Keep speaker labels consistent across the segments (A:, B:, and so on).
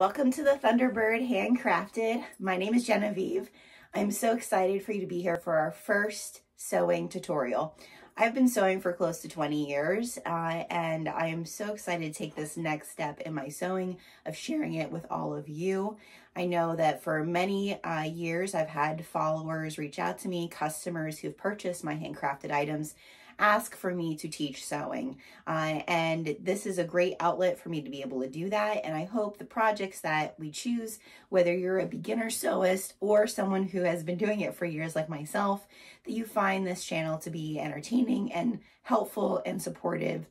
A: Welcome to the Thunderbird Handcrafted. My name is Genavieve. I'm so excited for you to be here for our first sewing tutorial. I've been sewing for close to 20 years uh, and I am so excited to take this next step in my sewing of sharing it with all of you. I know that for many uh, years I've had followers reach out to me, customers who've purchased my handcrafted items ask for me to teach sewing. Uh, and this is a great outlet for me to be able to do that. And I hope the projects that we choose, whether you're a beginner sewist or someone who has been doing it for years like myself, that you find this channel to be entertaining and helpful and supportive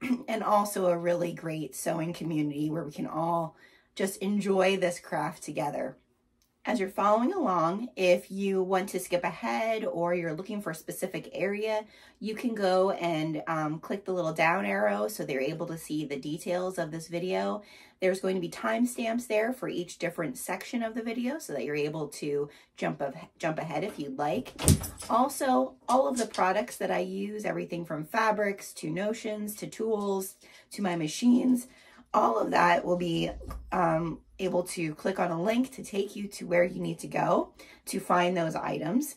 A: and also a really great sewing community where we can all just enjoy this craft together. As you're following along, if you want to skip ahead or you're looking for a specific area, you can go and um, click the little down arrow so they're able to see the details of this video. There's going to be timestamps there for each different section of the video so that you're able to jump, of, jump ahead if you'd like. Also, all of the products that I use, everything from fabrics to notions to tools to my machines, all of that will be um, able to click on a link to take you to where you need to go to find those items.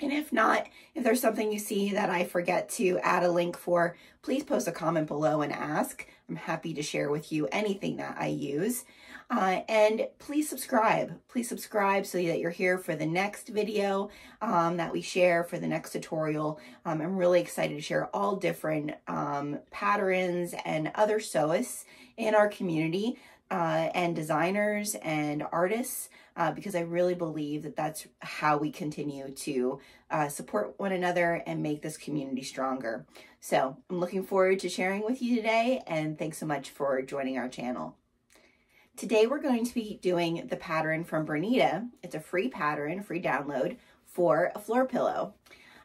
A: And if not, if there's something you see that I forget to add a link for, please post a comment below and ask. I'm happy to share with you anything that I use. Uh, and please subscribe. Please subscribe so that you're here for the next video um, that we share for the next tutorial. Um, I'm really excited to share all different um, patterns and other sewists in our community uh, and designers and artists uh, because I really believe that that's how we continue to uh, support one another and make this community stronger. So I'm looking forward to sharing with you today and thanks so much for joining our channel. Today we're going to be doing the pattern from Bernina. It's a free pattern, free download for a floor pillow.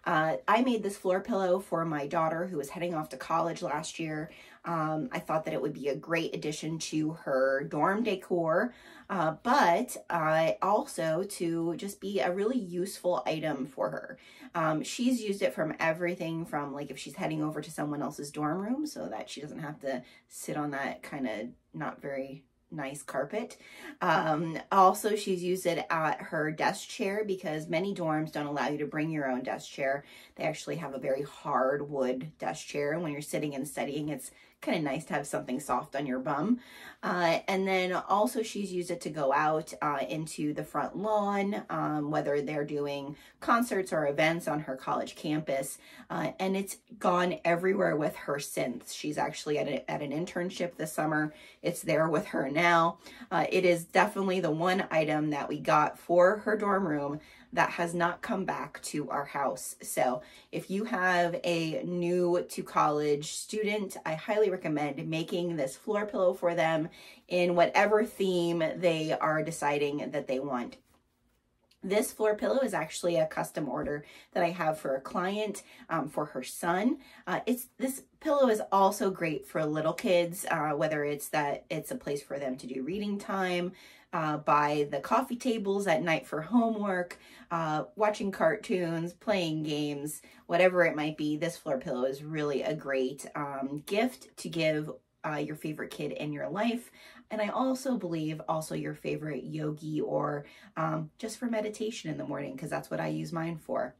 A: Uh, I made this floor pillow for my daughter who was heading off to college last year. Um, I thought that it would be a great addition to her dorm decor, uh, but uh, also to just be a really useful item for her. Um, she's used it from everything from like if she's heading over to someone else's dorm room so that she doesn't have to sit on that kind of not very nice carpet. Um, also, she's used it at her desk chair because many dorms don't allow you to bring your own desk chair. They actually have a very hard wood desk chair. And when you're sitting and studying, it's kind of nice to have something soft on your bum. Uh, and then also she's used it to go out uh, into the front lawn, um, whether they're doing concerts or events on her college campus. Uh, and it's gone everywhere with her since. She's actually at, a, at an internship this summer. It's there with her now. Uh, it is definitely the one item that we got for her dorm room that has not come back to our house. So if you have a new to college student, I highly recommend making this floor pillow for them in whatever theme they are deciding that they want. This floor pillow is actually a custom order that I have for a client um, for her son. Uh, it's This pillow is also great for little kids, uh, whether it's that it's a place for them to do reading time, uh, by the coffee tables at night for homework, uh, watching cartoons, playing games, whatever it might be. This floor pillow is really a great um, gift to give uh, your favorite kid in your life. And I also believe also your favorite yogi or um, just for meditation in the morning because that's what I use mine for.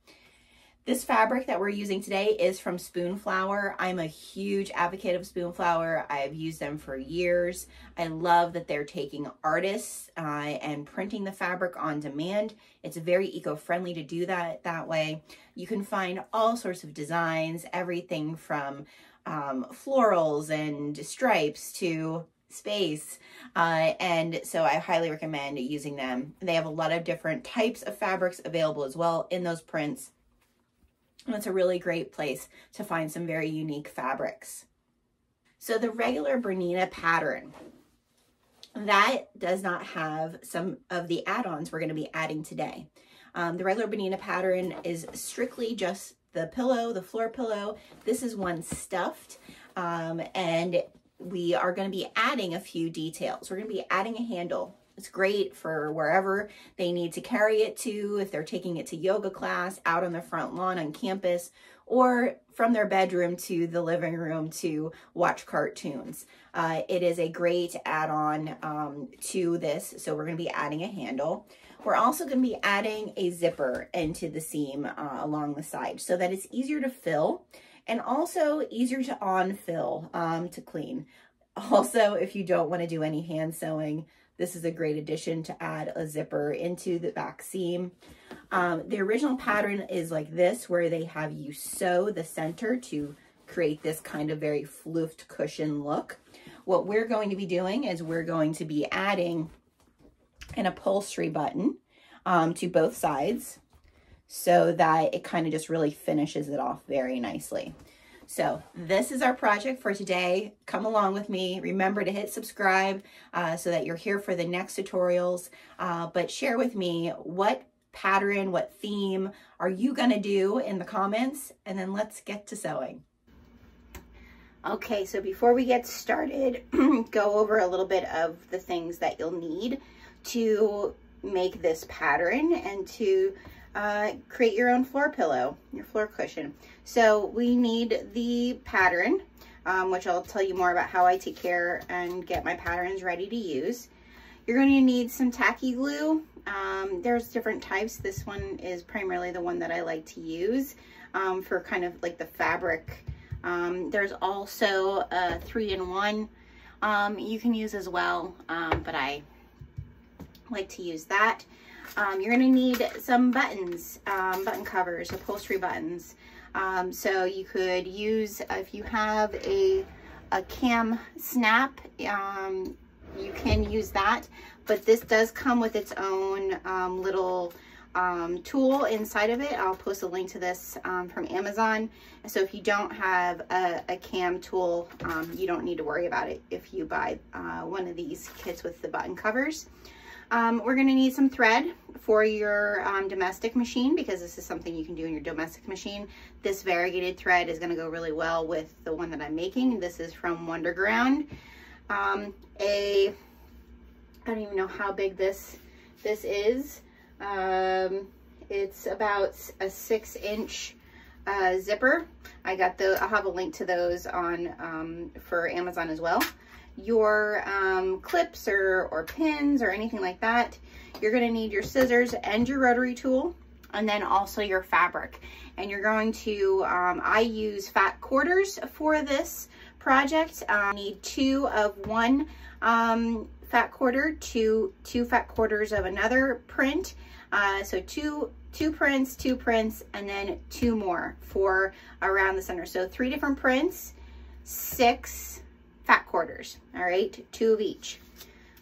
A: This fabric that we're using today is from Spoonflower. I'm a huge advocate of Spoonflower. I've used them for years. I love that they're taking artists uh, and printing the fabric on demand. It's very eco-friendly to do that that way. You can find all sorts of designs, everything from um, florals and stripes to space uh, and so I highly recommend using them. They have a lot of different types of fabrics available as well in those prints and it's a really great place to find some very unique fabrics. So the regular Bernina pattern, that does not have some of the add-ons we're going to be adding today. Um, the regular Bernina pattern is strictly just the pillow, the floor pillow. This is one stuffed, um, and we are going to be adding a few details. We're going to be adding a handle it's great for wherever they need to carry it to, if they're taking it to yoga class, out on the front lawn on campus, or from their bedroom to the living room to watch cartoons. Uh, it is a great add-on um, to this. So we're going to be adding a handle. We're also going to be adding a zipper into the seam uh, along the side so that it's easier to fill and also easier to on-fill um, to clean. Also, if you don't want to do any hand sewing, this is a great addition to add a zipper into the back seam. Um, the original pattern is like this, where they have you sew the center to create this kind of very floofed cushion look. What we're going to be doing is we're going to be adding an upholstery button um, to both sides so that it kind of just really finishes it off very nicely. So this is our project for today. Come along with me. Remember to hit subscribe uh, so that you're here for the next tutorials. Uh, but share with me what pattern, what theme are you going to do in the comments? And then let's get to sewing. Okay, so before we get started, go over a little bit of the things that you'll need to make this pattern and to uh, create your own floor pillow, your floor cushion. So we need the pattern, um, which I'll tell you more about how I take care and get my patterns ready to use. You're going to need some tacky glue. Um, there's different types. This one is primarily the one that I like to use um, for kind of like the fabric. Um, there's also a three-in-one um, you can use as well, um, but I like to use that. Um, you're gonna need some buttons, um, button covers, upholstery buttons. Um, so you could use, if you have a, a KAM snap, um, you can use that, but this does come with its own um, little um, tool inside of it. I'll post a link to this from Amazon. So if you don't have a, a KAM tool, you don't need to worry about it if you buy uh, one of these kits with the button covers. Um, we're going to need some thread for your um, domestic machine because this is something you can do in your domestic machine. This variegated thread is going to go really well with the one that I'm making. This is from Wonderground. Um, a, I don't even know how big this, this is. Um, it's about a six inch uh, zipper. I got the, I'll have a link to those on, um, for Amazon as well your um, clips or, or pins or anything like that. You're gonna need your scissors and your rotary tool and then also your fabric. And you're going to, um, I use fat quarters for this project. I need two of one um, fat quarter, two, two fat quarters of another print. Uh, so two, two prints, two prints, and then two more for around the center. So three different prints, six fat quarters, all right, two of each.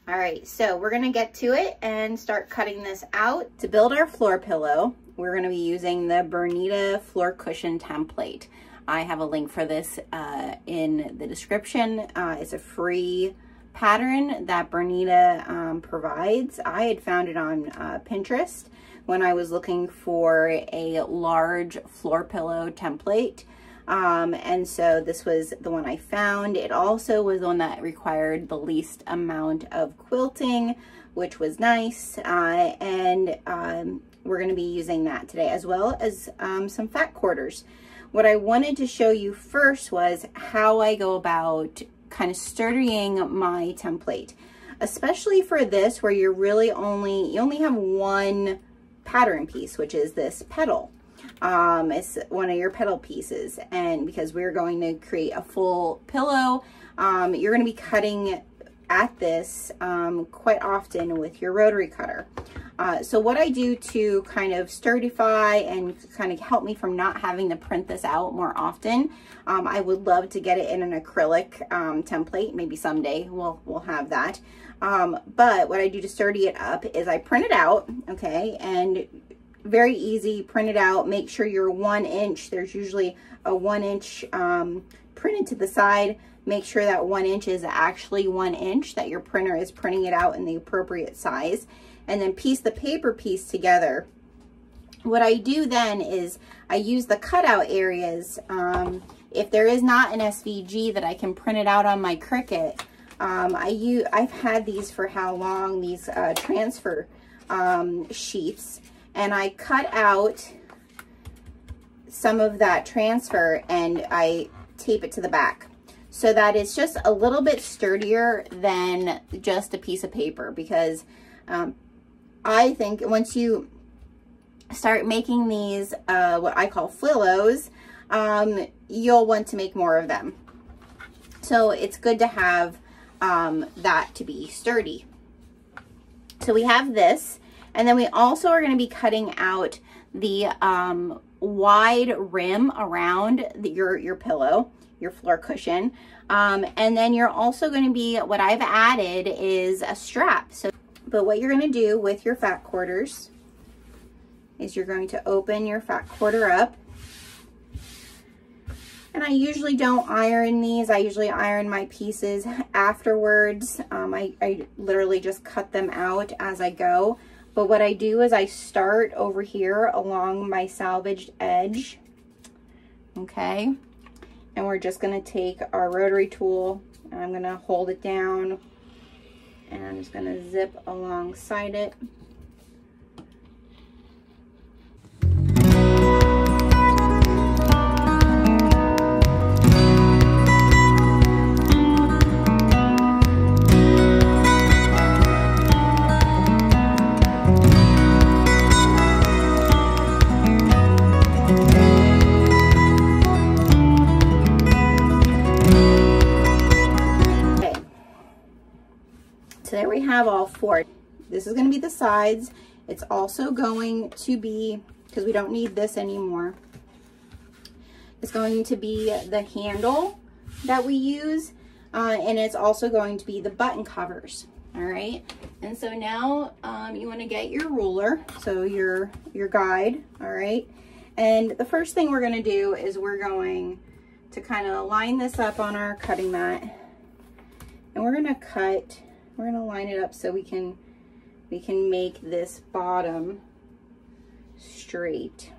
A: All right, so we're gonna get to it and start cutting this out. To build our floor pillow, we're gonna be using the Bernina floor cushion template. I have a link for this uh, in the description. Uh, it's a free pattern that Bernina um, provides. I had found it on uh, Pinterest when I was looking for a large floor pillow template. Um, and so this was the one I found. It also was the one that required the least amount of quilting, which was nice. Uh, and um, we're going to be using that today as well as um, some fat quarters. What I wanted to show you first was how I go about kind of sturdying my template, especially for this where you're really only, you only have one pattern piece, which is this petal um, it's one of your petal pieces. And because we're going to create a full pillow, um, you're going to be cutting at this um, quite often with your rotary cutter. Uh, so what I do to kind of sturdify and kind of help me from not having to print this out more often, um, I would love to get it in an acrylic um, template. Maybe someday we'll, we'll have that. Um, but what I do to sturdy it up is I print it out, okay, and very easy, print it out, make sure you're one inch, there's usually a one inch um, printed to the side, make sure that one inch is actually one inch, that your printer is printing it out in the appropriate size, and then piece the paper piece together. What I do then is I use the cutout areas. Um, if there is not an SVG that I can print it out on my Cricut, um, I use, I've had these for how long, these uh, transfer um, sheets and I cut out some of that transfer and I tape it to the back so that it's just a little bit sturdier than just a piece of paper because um, I think once you start making these, uh, what I call flillos, um, you'll want to make more of them. So it's good to have um, that to be sturdy. So we have this, and then we also are going to be cutting out the um, wide rim around the, your, your pillow, your floor cushion. Um, and then you're also going to be, what I've added is a strap. So, but what you're going to do with your fat quarters is you're going to open your fat quarter up. And I usually don't iron these. I usually iron my pieces afterwards. Um, I, I literally just cut them out as I go. But what I do is I start over here along my salvaged edge. Okay. And we're just going to take our rotary tool and I'm going to hold it down and I'm just going to zip alongside it. Have all four. This is going to be the sides. It's also going to be, because we don't need this anymore, it's going to be the handle that we use, uh, and it's also going to be the button covers. All right, and so now um, you want to get your ruler, so your your guide. All right, and the first thing we're going to do is we're going to kind of line this up on our cutting mat, and we're going to cut we're going to line it up so we can we can make this bottom straight.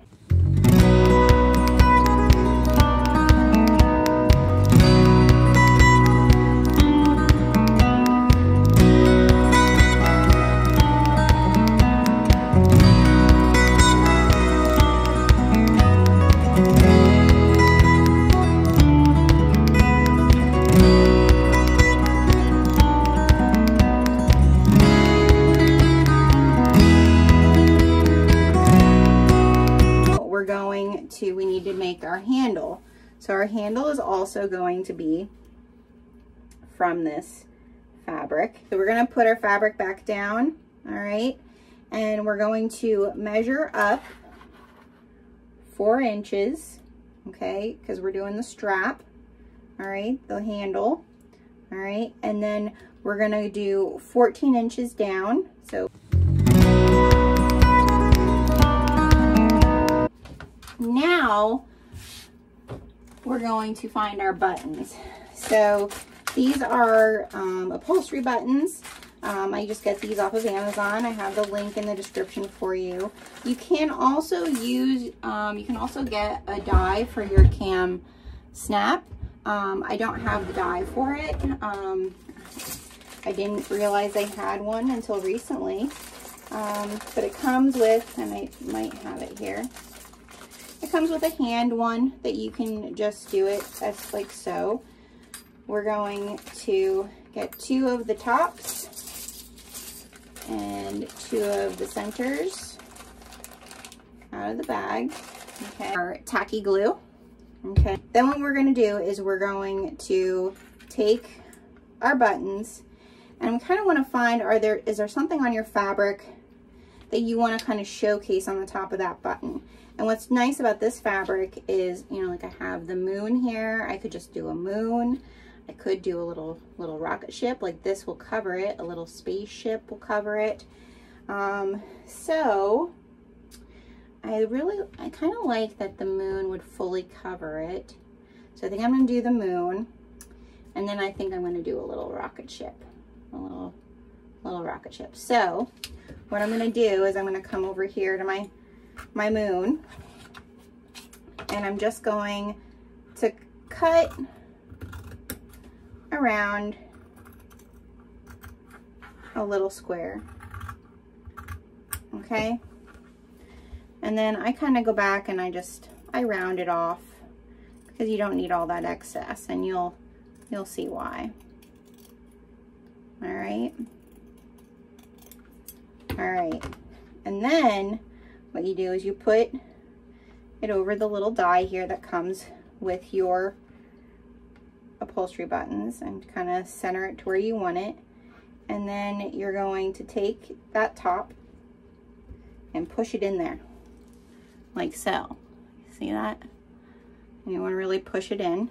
A: Also going to be from this fabric. So we're to put our fabric back down, all right? And we're going to measure up four inches, okay? Because we're doing the strap, all right? The handle, all right? And then we're to do 14 inches down. So now we're going to find our buttons. So these are um, upholstery buttons. Um, I just get these off of Amazon. I have the link in the description for you. You can also use, um, you can also get a die for your KAM snap. Um, I don't have the die for it. Um, I didn't realize I had one until recently. Um, but it comes with, I might have it here. It comes with a hand one that you can just do it as like so. We're going to get two of the tops and two of the centers out of the bag. Okay, our tacky glue. Okay, then what we're going to do is we're going to take our buttons and we kind of want to find are there is there something on your fabric that you want to kind of showcase on the top of that button and what's nice about this fabric is, you know, like I have the moon here. I could just do a moon. I could do a little little rocket ship. Like this will cover it. A little spaceship will cover it. Um, so I really, I kind of like that the moon would fully cover it. So I think I'm going to do the moon. And then I think I'm going to do a little rocket ship. A little, little rocket ship. So what I'm going to do is I'm going to come over here to my my moon and I'm just going to cut around a little square okay and then I kind of go back and I just
B: I round it off because you don't need all that excess and you'll, you'll see why. All right. All right. And then what you do is you put it over the little die here that comes with your upholstery buttons and kind of center it to where you want it. And then you're going to take that top and push it in there like so. See that? And you want to really push it in.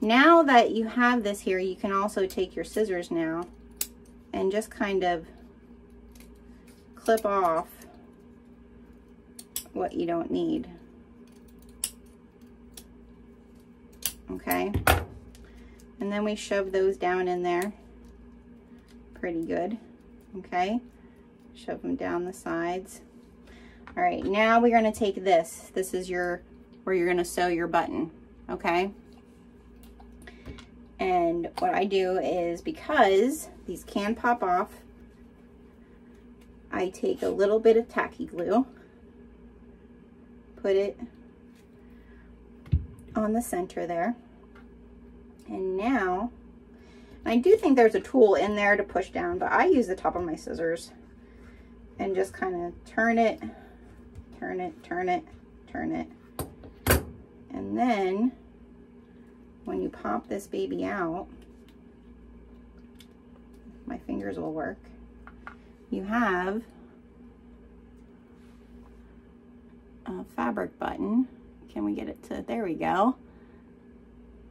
B: Now that you have this here, you can also take your scissors now and just kind of clip off what you don't need. Okay. And then we shove those down in there pretty good. Okay. Shove them down the sides. All right, now we're gonna take this. This is your, where you're gonna sew your button, okay? And what I do is because these can pop off, I take a little bit of tacky glue, put it on the center there. And now, I do think there's a tool in there to push down, but I use the top of my scissors and just kind of turn it, turn it, turn it, turn it. And then when you pop this baby out, my fingers will work, you have a fabric button. Can we get it to, there we go.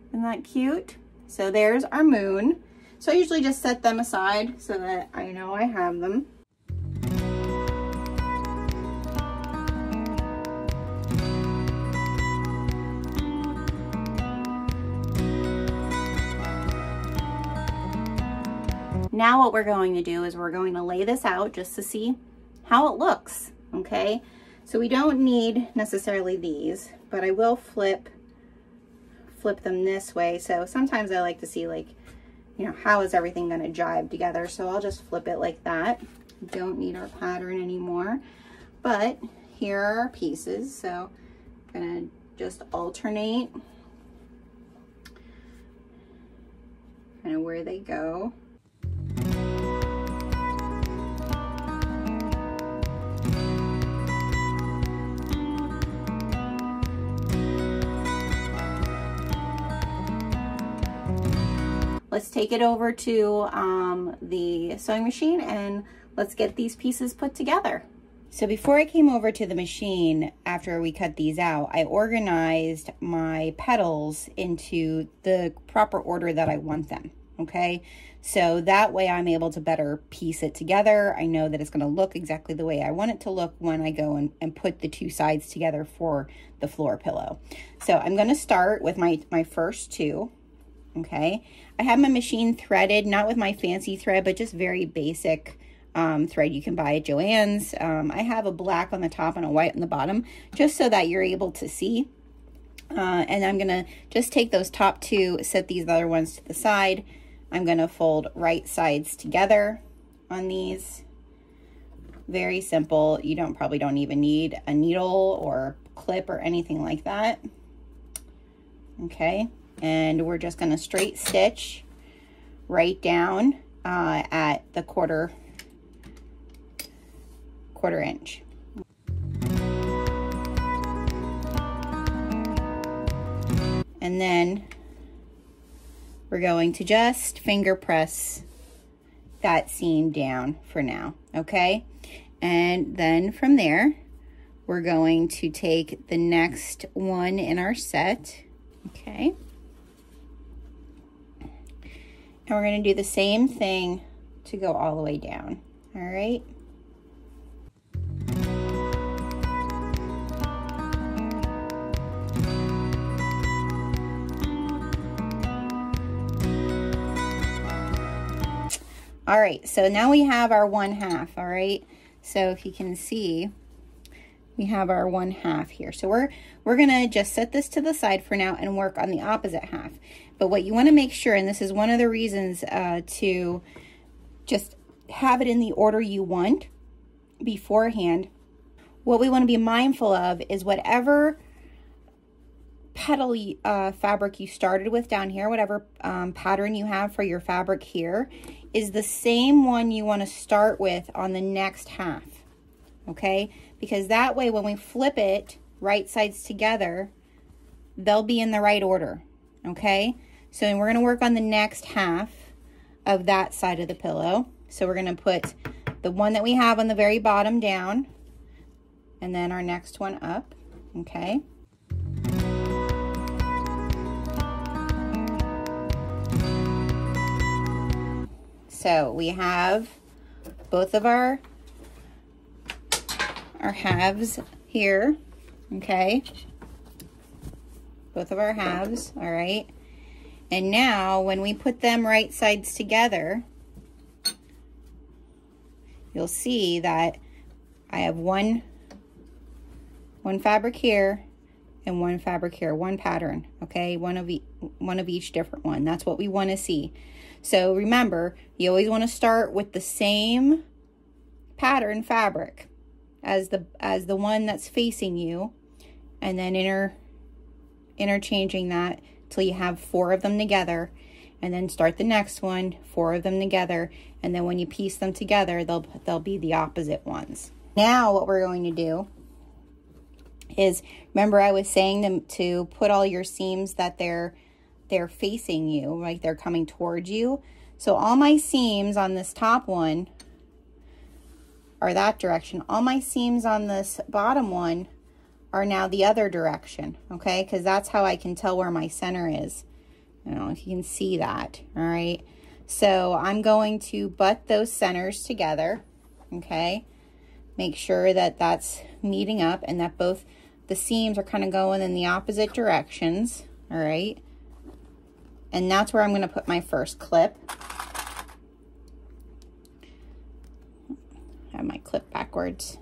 B: Isn't that cute? So there's our moon. So I usually just set them aside so that I know I have them. Now what we're going to do is we're going to lay this out just to see how it looks, okay? So we don't need necessarily these, but I will flip flip them this way. So sometimes I like to see like, you know, how is everything going to jibe together? So I'll just flip it like that. Don't need our pattern anymore. But here are our pieces. So I'm going to just alternate kind of where they go. Let's take it over to um, the sewing machine and let's get these pieces put together. So before I came over to the machine, after we cut these out, I organized my petals into the proper order that I want them, okay? So that way I'm able to better piece it together. I know that it's gonna look exactly the way I want it to look when I go and, and put the two sides together for the floor pillow. So I'm gonna start with my, my first two, okay? I have my machine threaded, not with my fancy thread, but just very basic um, thread you can buy at Joann's. Um, I have a black on the top and a white on the bottom, just so that you're able to see. Uh, and I'm going to just take those top two, set these other ones to the side. I'm going to fold right sides together on these. Very simple. You don't probably don't even need a needle or clip or anything like that. Okay and we're just going to straight stitch right down uh, at the quarter quarter inch. And then we're going to just finger press that seam down for now, okay? And then from there, we're going to take the next one in our set, okay? And we're going to do the same thing to go all the way down. All right. All right, so now we have our one half, all right? So if you can see, we have our one half here. So we're, we're gonna just set this to the side for now and work on the opposite half. But what you want to make sure, and this is one of the reasons uh, to just have it in the order you want beforehand, what we want to be mindful of is whatever petal uh, fabric you started with down here, whatever um, pattern you have for your fabric here, is the same one you want to start with on the next half, okay? Because that way when we flip it right sides together, they'll be in the right order, okay? So we're going to work on the next half of that side of the pillow. So we're going to put the one that we have on the very bottom down, and then our next one up, okay? So we have both of our, our halves here, okay? Both of our halves, all right? And now when we put them right sides together, you'll see that I have one, one fabric here and one fabric here, one pattern, okay? One of, e one of each different one. That's what we want to see. So remember, you always want to start with the same pattern fabric as the as the one that's facing you and then inter interchanging that till you have four of them together and then start the next one four of them together and then when you piece them together they'll they'll be the opposite ones now what we're going to do is remember I was saying them to put all your seams that they're they're facing you, like they're coming towards you. So all my seams on this top one are that direction. All my seams on this bottom one are now the other direction, okay? Because that's how I can tell where my center is. I don't know if you can see that, all right? So I'm going to butt those centers together, okay? Make sure that that's meeting up and that both the seams are kind of going in the opposite directions, all right? And that's where I'm going to put my first clip. Have my clip backwards.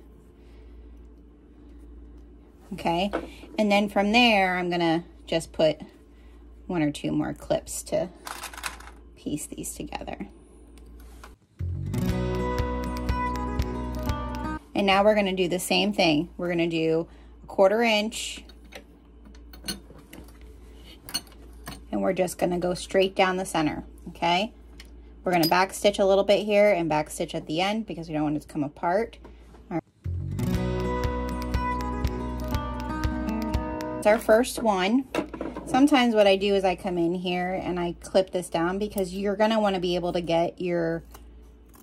B: Okay, and then from there, I'm to just put one or two more clips to piece these together. And now we're to do the same thing. We're to do a quarter inch and we're just to go straight down the center, okay? We're to back stitch a little bit here and back stitch at the end because we don't want it to come apart. Our first one. Sometimes what I do is I come in here and I clip this down because you're going to want to be able to get your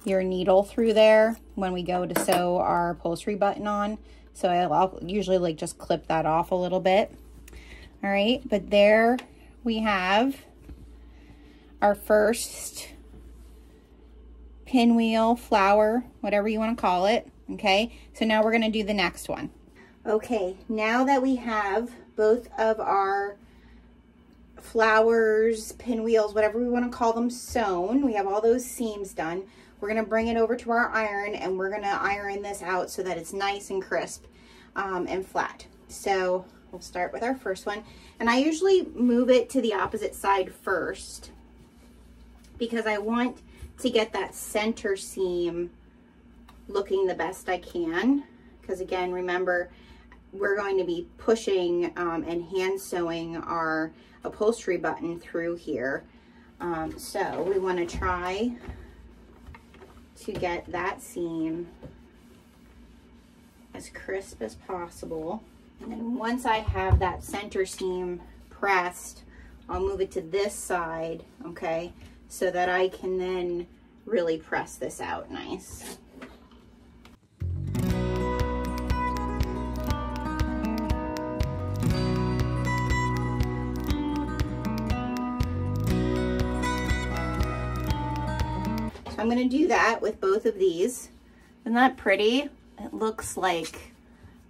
B: your needle through there when we go to sew our upholstery button on. So I'll usually like just clip that off a little bit. All right, but there we have our first pinwheel, flower, whatever you want to call it. Okay, so now we're going to do the next one. Okay, now that we have both of our flowers, pinwheels, whatever we want to call them sewn, we have all those seams done. We're going to bring it over to our iron and we're going to iron this out so that it's nice and crisp um, and flat. So We'll start with our first one. And I usually move it to the opposite side first because I want to get that center seam looking the best I can. Because again, remember, we're going to be pushing um, and hand sewing our upholstery button through here. Um, so we want to try to get that seam as crisp as possible. And then once I have that center seam pressed, I'll move it to this side, okay, so that I can then really press this out nice. I'm to do that with both of these. Isn't that pretty? It looks like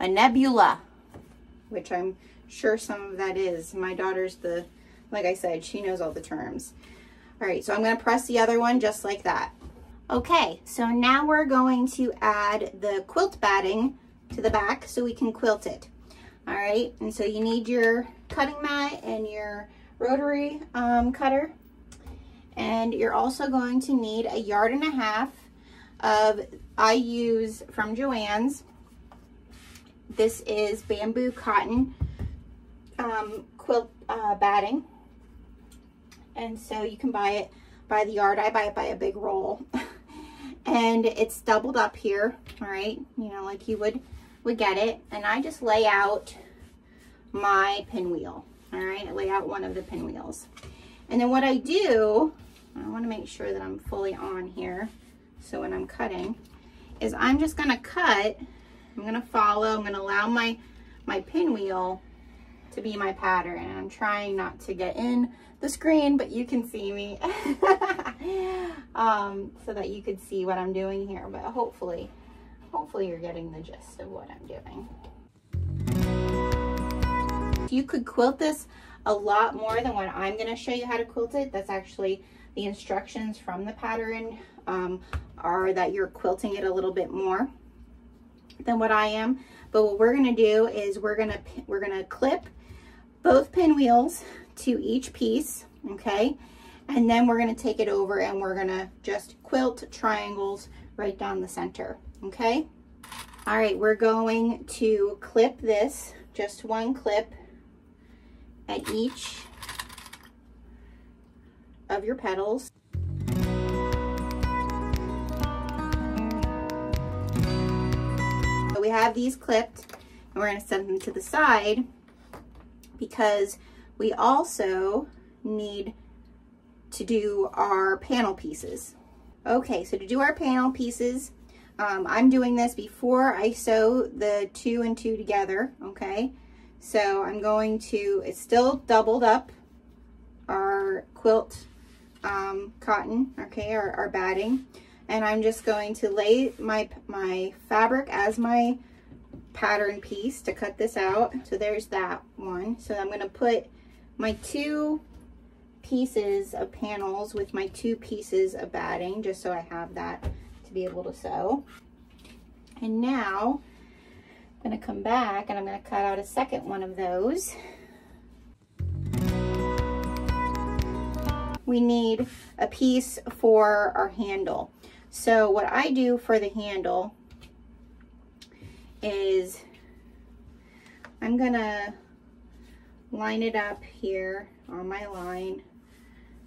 B: a nebula which I'm sure some of that is. My daughter's the, like I said, she knows all the terms. All right, so I'm gonna press the other one just like that. Okay, so now we're going to add the quilt batting to the back so we can quilt it. All right, and so you need your cutting mat and your rotary um, cutter. And you're also going to need a yard and a half of, I use from Joann's, this is bamboo cotton um, quilt uh, batting. And so you can buy it by the yard. I buy it by a big roll. and it's doubled up here, all right? You know, like you would, would get it. And I just lay out my pinwheel, all right? I lay out one of the pinwheels. And then what I do, I wanna make sure that I'm fully on here. So when I'm cutting, is I'm just gonna cut, I'm gonna follow, I'm gonna allow my, my pinwheel to be my pattern. And I'm trying not to get in the screen, but you can see me um, so that you could see what I'm doing here. But hopefully, hopefully you're getting the gist of what I'm doing. You could quilt this a lot more than what I'm going to show you how to quilt it. That's actually the instructions from the pattern um, are that you're quilting it a little bit more than what I am. But what we're going to do is we're going to we're going to clip both pinwheels to each piece, okay? And then we're gonna take it over and we're gonna just quilt triangles right down the center, okay? All right, we're going to clip this, just one clip at each of your petals. So we have these clipped and we're gonna set them to the side because we also need to do our panel pieces. Okay, so to do our panel pieces, um, I'm doing this before I sew the two and two together, okay? So I'm going to, it's still doubled up, our quilt um, cotton, okay, our, our batting. And I'm just going to lay my, my fabric as my pattern piece to cut this out. So there's that one. So I'm gonna put my two pieces of panels with my two pieces of batting, just so I have that to be able to sew. And now I'm gonna come back and I'm gonna cut out a second one of those. We need a piece for our handle. So what I do for the handle is I'm gonna line it up here on my line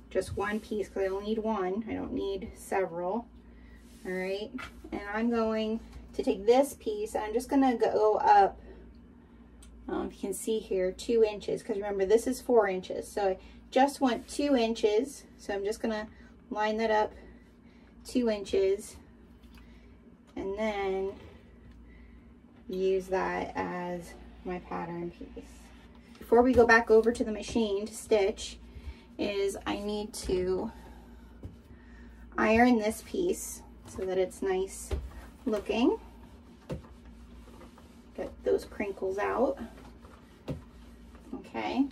B: just one piece because I only need one I don't need several all right and I'm going to take this piece I'm just gonna go up um, you can see here two inches because remember this is four inches so I just want two inches so I'm just gonna line that up two inches and then use that as my pattern piece. Before we go back over to the machine to stitch is I need to iron this piece so that it's nice looking. Get those crinkles out. Okay.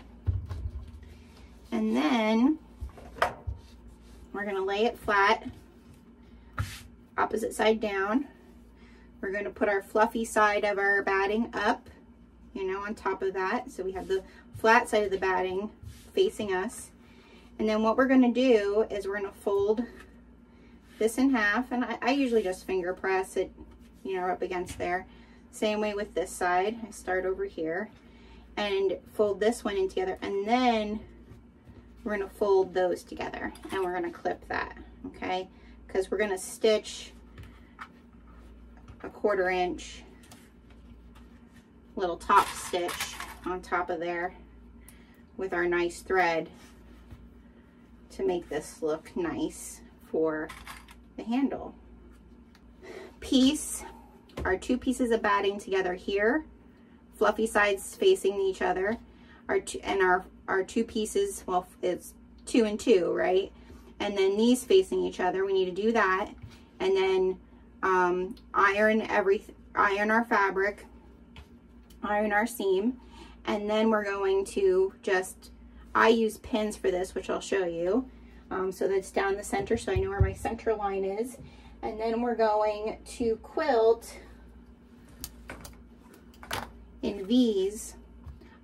B: And then we're gonna lay it flat, opposite side down. We're going to put our fluffy side of our batting up, you know, on top of that. So we have the flat side of the batting facing us. And then what we're going to do is we're going to fold this in half. And I, I usually just finger press it, you know, up against there. Same way with this side. I start over here and fold this one in together. And then we're to fold those together and we're to clip that, okay? Because we're to stitch a quarter inch little top stitch on top of there with our nice thread to make this look nice for the handle. Piece, our two pieces of batting together here, fluffy sides facing each other, our two, and our, our two pieces, well, it's two and two, right? And then these facing each other, we need to do that. And then um, iron every iron our fabric, iron our seam, and then we're going to just, I use pins for this, which I'll show you. Um, so that's down the center, so I know where my center line is. And then we're going to quilt in V's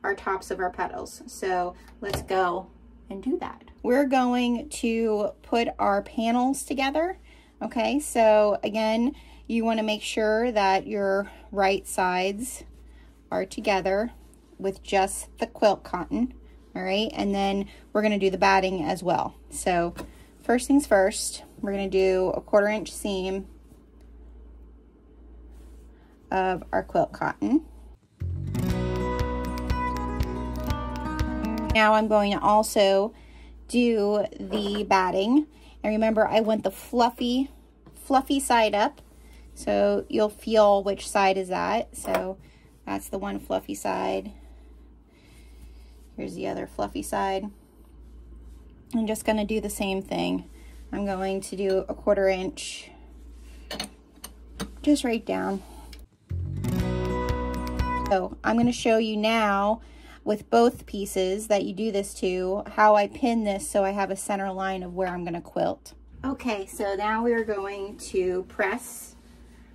B: our tops of our petals. So let's go and do that. We're going to put our panels together Okay, so again, you want to make sure that your right sides are together with just the quilt cotton. All right, and then we're gonna do the batting as well. So first things first, we're gonna do a quarter inch seam of our quilt cotton. Now I'm going to also do the batting. And remember, I want the fluffy, fluffy side up. So you'll feel which side is that. So that's the one fluffy side. Here's the other fluffy side. I'm just going to do the same thing. I'm going to do a quarter inch just right down. So I'm going to show you now with both pieces that you do this to, how I pin this so I have a center line of where I'm gonna quilt. Okay, so now we're going to press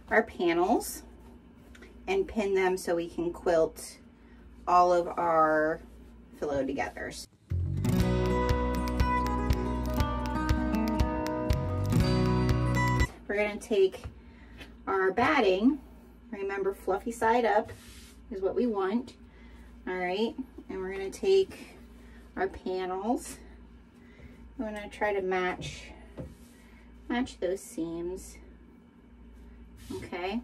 B: our panels and pin them so we can quilt all of our filo togethers. We're gonna take our batting, remember fluffy side up is what we want, all right, and we're gonna take our panels. I'm gonna try to match, match those seams, okay?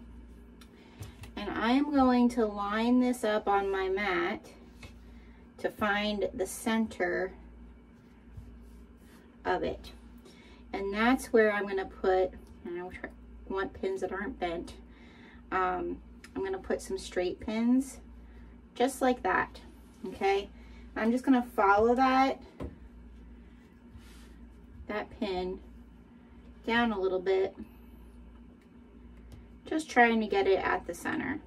B: And I am going to line this up on my mat to find the center of it. And that's where I'm gonna put, and I want pins that aren't bent, um, I'm gonna put some straight pins just like that, okay? I'm just gonna follow that, that pin down a little bit, just trying to get it at the center.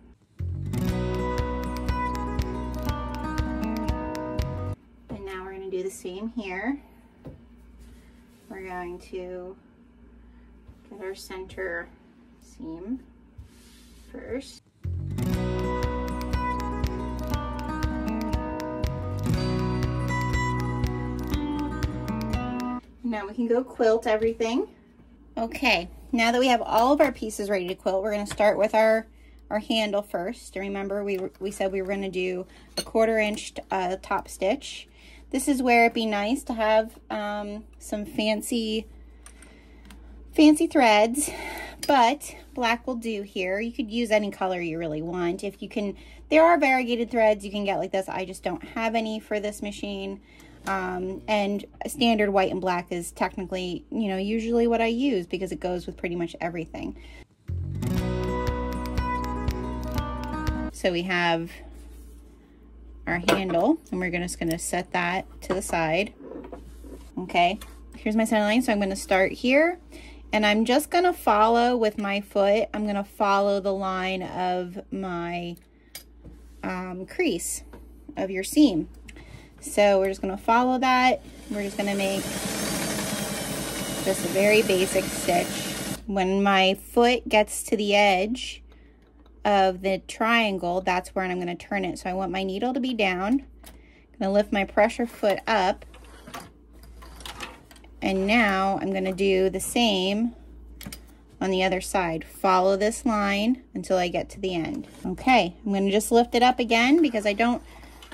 B: And now we're gonna do the same here. We're going to get our center seam first. Now we can go quilt everything. Okay, now that we have all of our pieces ready to quilt, we're gonna start with our, our handle first. Remember, we, we said we were gonna do a quarter inch uh, top stitch. This is where it'd be nice to have um, some fancy, fancy threads, but black will do here. You could use any color you really want. If you can, there are variegated threads you can get like this. I just don't have any for this machine. Um, and standard white and black is technically, you know, usually what I use because it goes with pretty much everything. So we have our handle and we're just to set that to the side. Okay, here's my center line. So I'm to start here and I'm just to follow with my foot. I'm to follow the line of my um, crease of your seam. So we're just going to follow that. We're just going to make just a very basic stitch. When my foot gets to the edge of the triangle, that's where I'm going to turn it. So I want my needle to be down. I'm going to lift my pressure foot up. And now I'm going to do the same on the other side. Follow this line until I get to the end. Okay, I'm going to just lift it up again because I don't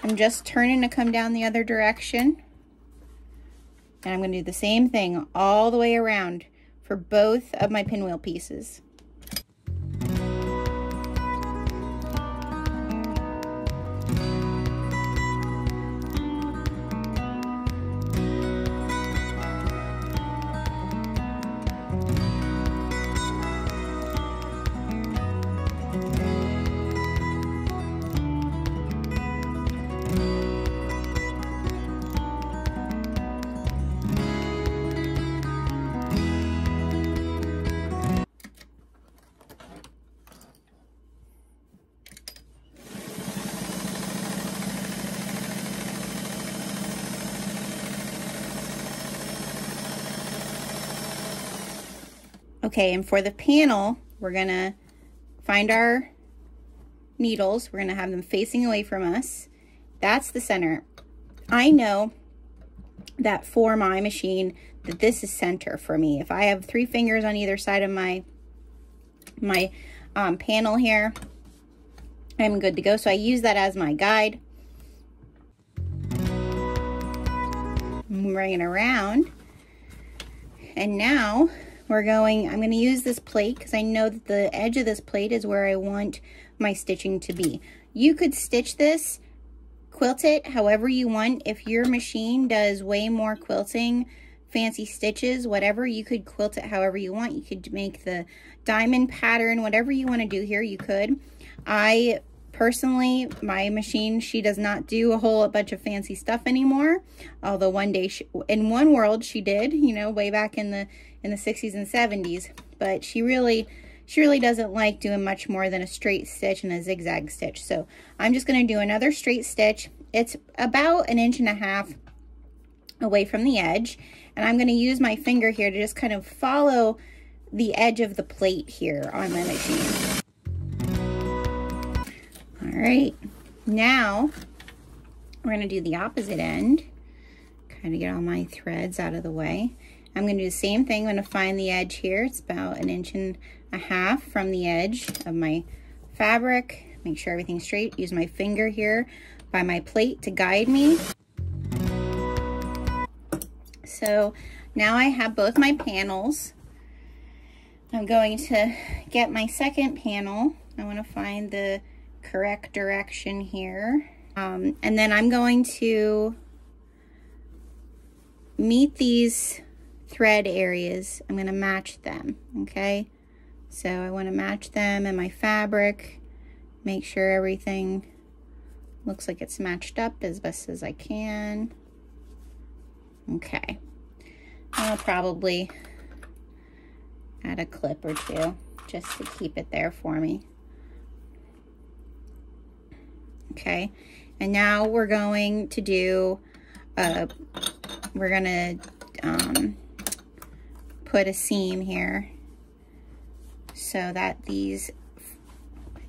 B: I'm just turning to come down the other direction. And I'm going to do the same thing all the way around for both of my pinwheel pieces. Okay, and for the panel, we're gonna find our needles. We're gonna have them facing away from us. That's the center. I know that for my machine, that this is center for me. If I have three fingers on either side of my, my um, panel here, I'm good to go. So I use that as my guide. boomeranging around. And now we're going, I'm going to use this plate because I know that the edge of this plate is where I want my stitching to be. You could stitch this, quilt it however you want. If your machine does way more quilting, fancy stitches, whatever, you could quilt it however you want. You could make the diamond pattern, whatever you want to do here, you could. I personally, my machine, she does not do a whole bunch of fancy stuff anymore. Although one day, she, in one world, she did, you know, way back in the in the 60s and 70s. But she really, she really doesn't like doing much more than a straight stitch and a zigzag stitch. So I'm just going to do another straight stitch. It's about an inch and a half away from the edge. And I'm going to use my finger here to just kind of follow the edge of the plate here on my machine. All right, now we're going to do the opposite end. Kind of get all my threads out of the way. I'm going to do the same thing. I'm to find the edge here. It's about an inch and a half from the edge of my fabric. Make sure everything's straight. Use my finger here by my plate to guide me. So now I have both my panels. I'm going to get my second panel. I want to find the correct direction here. Um, and then I'm going to meet these thread areas. I'm going to match them, okay? So I want to match them and my fabric, make sure everything looks like it's matched up as best as I can. Okay. I'll probably add a clip or two just to keep it there for me. Okay, and now we're going to do, uh, we're going to um, put a seam here so that these,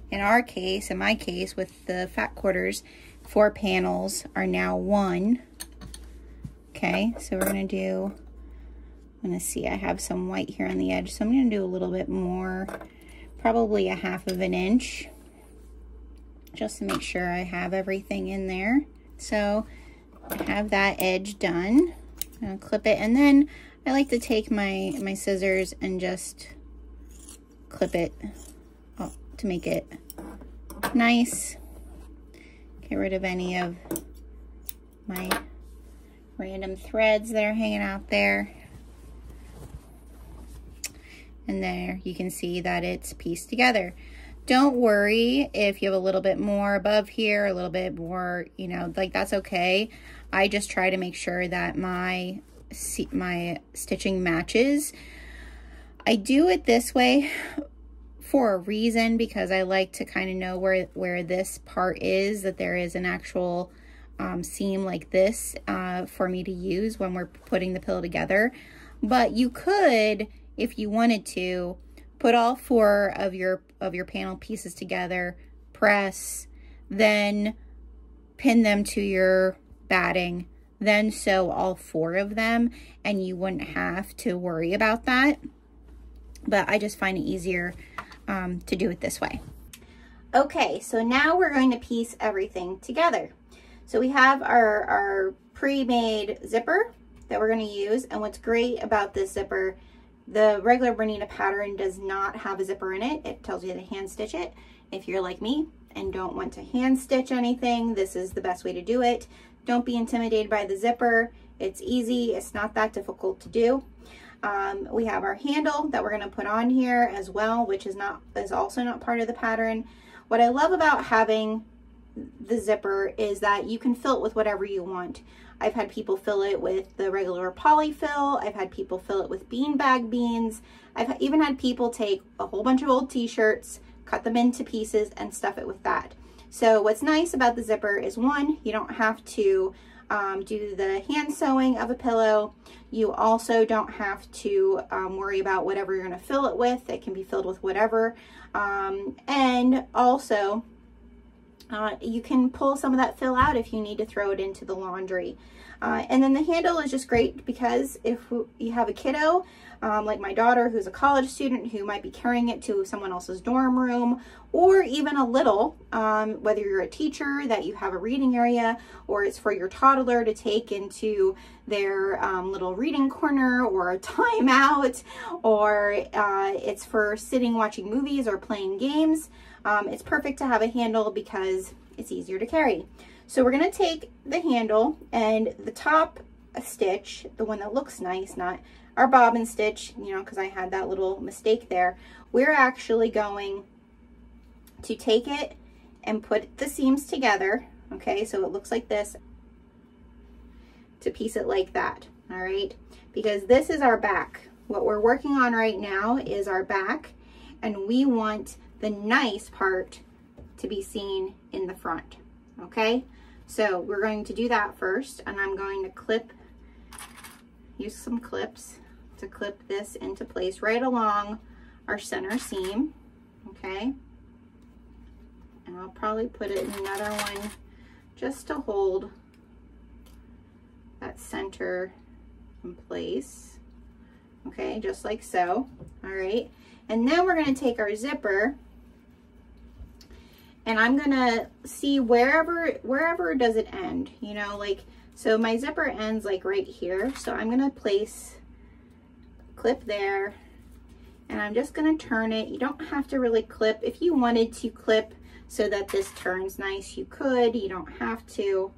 B: in our case, in my case with the fat quarters, four panels are now one. Okay, so we're to do, I'm to see, I have some white here on the edge, so I'm to do a little bit more, probably a half of an inch, just to make sure I have everything in there. So I have that edge done. I'm to clip it, and then I like to take my, my scissors and just clip it oh, to make it nice. Get rid of any of my random threads that are hanging out there. And there you can see that it's pieced together. Don't worry if you have a little bit more above here, a little bit more, you know, like that's okay. I just try to make sure that my my stitching matches. I do it this way for a reason because I like to kind of know where, where this part is, that there is an actual um, seam like this uh, for me to use when we're putting the pillow together. But you could, if you wanted to, put all four of your of your panel pieces together, press, then pin them to your batting, then sew all four of them and you wouldn't have to worry about that. But I just find it easier um, to do it this way. Okay, so now we're going to piece everything together. So we have our, our pre-made zipper that we're going to use. And what's great about this zipper, the regular Bernina pattern does not have a zipper in it. It tells you to hand stitch it. If you're like me and don't want to hand stitch anything, this is the best way to do it. Don't be intimidated by the zipper. It's easy. It's not that difficult to do. Um, we have our handle that we're going to put on here as well, which is not is also not part of the pattern. What I love about having the zipper is that you can fill it with whatever you want. I've had people fill it with the regular polyfill. I've had people fill it with beanbag beans. I've even had people take a whole bunch of old t-shirts, cut them into pieces and stuff it with that. So what's nice about the zipper is one, you don't have to um, do the hand sewing of a pillow. You also don't have to um, worry about whatever you're going to fill it with. It can be filled with whatever. Um, and also, uh, you can pull some of that fill out if you need to throw it into the laundry. Uh, and then the handle is just great because if you have a kiddo, um, like my daughter who's a college student who might be carrying it to someone else's dorm room, or even a little, um, whether you're a teacher that you have a reading area, or it's for your toddler to take into their um, little reading corner or a timeout, or uh, it's for sitting watching movies or playing games. Um, it's perfect to have a handle because it's easier to carry. So we're to take the handle and the top stitch, the one that looks nice, not our bobbin stitch, you know, because I had that little mistake there. We're actually going to take it and put the seams together, okay, so it looks like this, to piece it like that, all right, because this is our back. What we're working on right now is our back, and we want the nice part to be seen in the front, okay? So we're going to do that first, and I'm going to clip, use some clips to clip this into place right along our center seam, okay? And I'll probably put it in another one just to hold that center in place, okay, just like so, all right? And then we're gonna take our zipper and I'm gonna see wherever, wherever does it end, you know, like, so my zipper ends like right here. So I'm gonna place clip there and I'm just gonna turn it. You don't have to really clip. If you wanted to clip so that this turns nice, you could, you don't have to.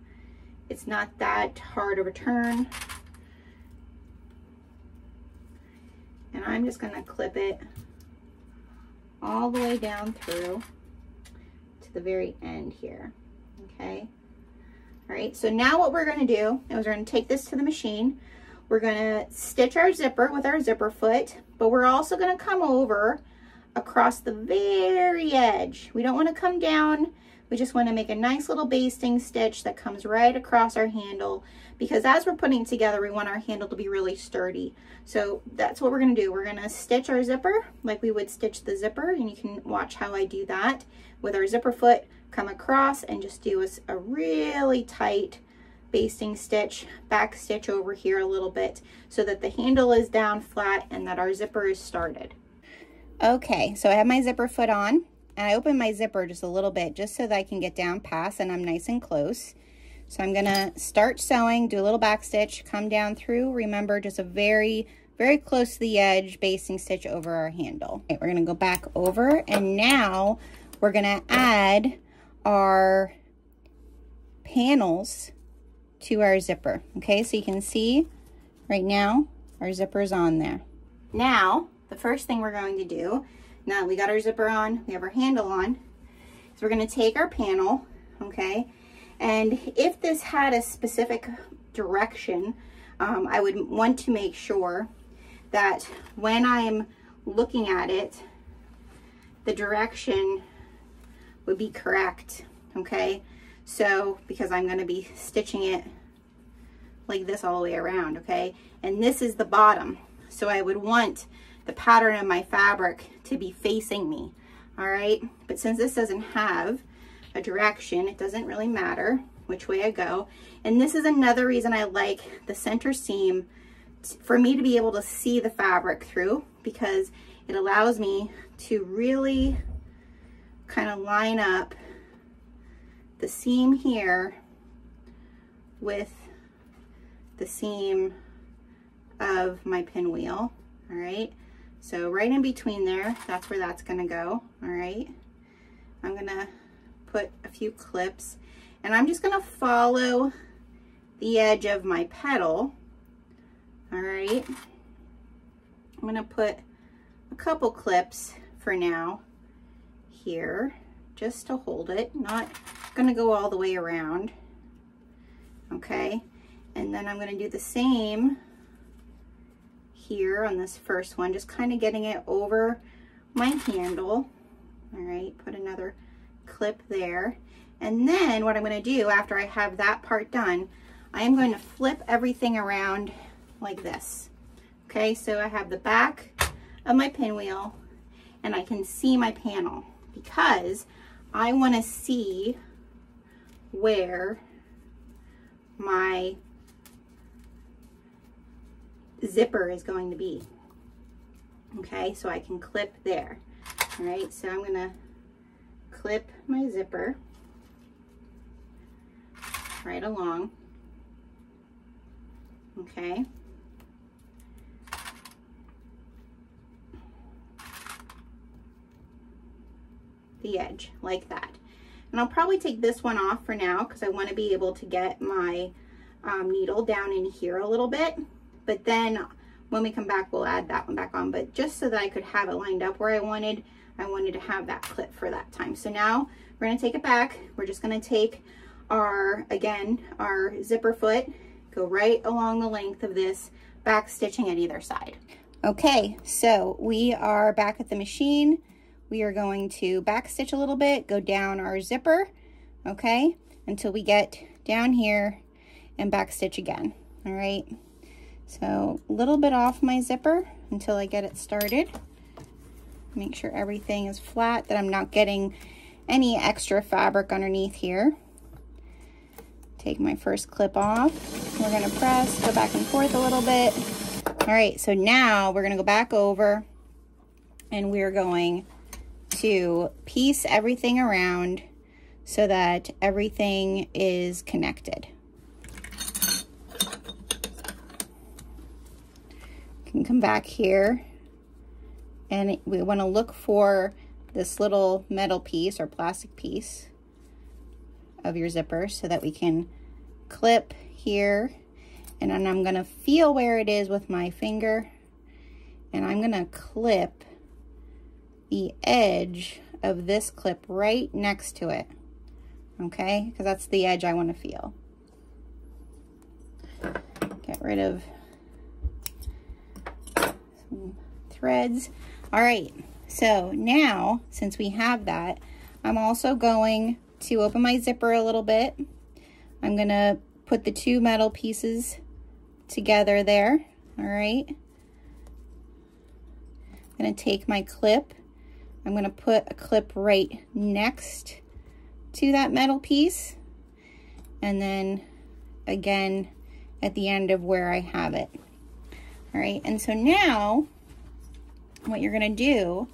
B: It's not that hard of a turn. And I'm just gonna clip it all the way down through to the very end here, okay? All right, so now what we're gonna do is we're gonna take this to the machine. We're gonna stitch our zipper with our zipper foot, but we're also gonna come over across the very edge. We don't wanna come down. We just wanna make a nice little basting stitch that comes right across our handle because as we're putting together, we want our handle to be really sturdy. So that's what we're gonna do. We're gonna stitch our zipper like we would stitch the zipper and you can watch how I do that with our zipper foot come across and just do a, a really tight basting stitch, back stitch over here a little bit so that the handle is down flat and that our zipper is started. Okay, so I have my zipper foot on and I open my zipper just a little bit just so that I can get down past and I'm nice and close. So I'm gonna start sewing, do a little back stitch, come down through. Remember, just a very, very close to the edge basting stitch over our handle. Okay, we're gonna go back over and now we're gonna add our panels to our zipper. Okay, so you can see right now our zipper's on there. Now, the first thing we're going to do, now we got our zipper on, we have our handle on, so we're gonna take our panel, okay, and if this had a specific direction, um, I would want to make sure that when I'm looking at it, the direction would be correct, okay? So, because I'm gonna be stitching it like this all the way around, okay? And this is the bottom. So I would want the pattern of my fabric to be facing me, all right? But since this doesn't have a direction, it doesn't really matter which way I go. And this is another reason I like the center seam for me to be able to see the fabric through because it allows me to really kind of line up the seam here with the seam of my pinwheel, all right? So right in between there, that's where that's gonna go, all right? I'm gonna put a few clips and I'm just gonna follow the edge of my petal, all right? I'm gonna put a couple clips for now here just to hold it, not gonna go all the way around, okay? And then I'm gonna do the same here on this first one, just kind of getting it over my handle. All right, put another clip there. And then what I'm gonna do after I have that part done, I am going to flip everything around like this. Okay, so I have the back of my pinwheel and I can see my panel because I wanna see where my zipper is going to be. Okay, so I can clip there. All right, so I'm gonna clip my zipper right along. Okay. The edge like that. And I'll probably take this one off for now because I want to be able to get my um, needle down in here a little bit. But then when we come back, we'll add that one back on. But just so that I could have it lined up where I wanted, I wanted to have that clip for that time. So now we're gonna take it back. We're just gonna take our, again, our zipper foot, go right along the length of this, back stitching at either side. Okay, so we are back at the machine. We are going to back stitch a little bit, go down our zipper, okay, until we get down here and back stitch again, all right? So a little bit off my zipper until I get it started. Make sure everything is flat, that I'm not getting any extra fabric underneath here. Take my first clip off. We're gonna press, go back and forth a little bit. All right, so now we're gonna go back over and we're going to piece everything around so that everything is connected. can come back here and we want to look for this little metal piece or plastic piece of your zipper so that we can clip here and then I'm going to feel where it is with my finger and I'm going to clip the edge of this clip right next to it okay because that's the edge I want to feel get rid of some threads all right so now, since we have that, I'm also going to open my zipper a little bit. I'm to put the two metal pieces together there, all right? I'm to take my clip. I'm going to put a clip right next to that metal piece. And then again at the end of where I have it. All right, and so now what you're going to do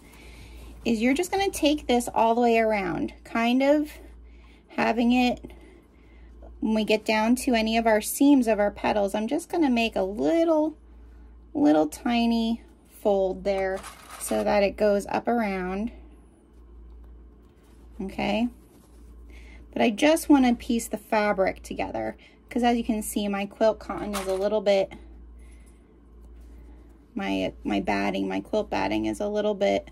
B: is you're just going to take this all the way around, kind of having it, when we get down to any of our seams of our petals, I'm just going to make a little, little tiny fold there so that it goes up around. Okay. But I just want to piece the fabric together because as you can see, my quilt cotton is a little bit, my, my batting, my quilt batting is a little bit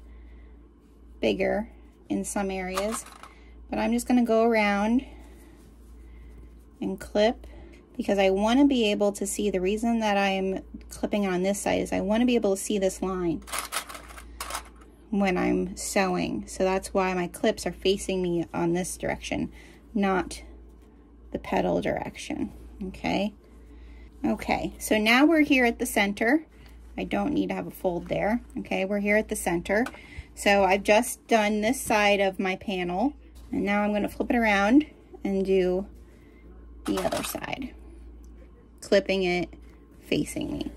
B: bigger in some areas. But I'm just going to go around and clip because I want to be able to see the reason that I'm clipping on this side is I want to be able to see this line when I'm sewing. So that's why my clips are facing me on this direction, not the petal direction, okay? Okay, so now we're here at the center. I don't need to have a fold there, okay? We're here at the center. So I've just done this side of my panel and now I'm going to flip it around and do the other side, clipping it facing me.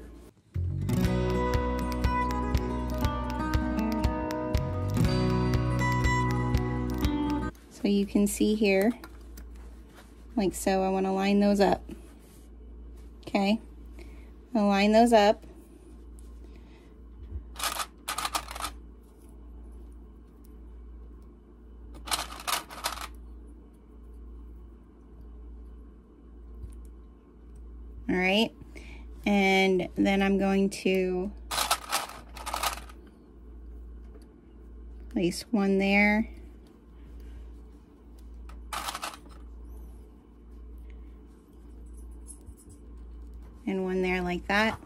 B: So you can see here, like so, I want to line those up. Okay, I'll line those up all right? And then I'm going to place one there. And one there like that.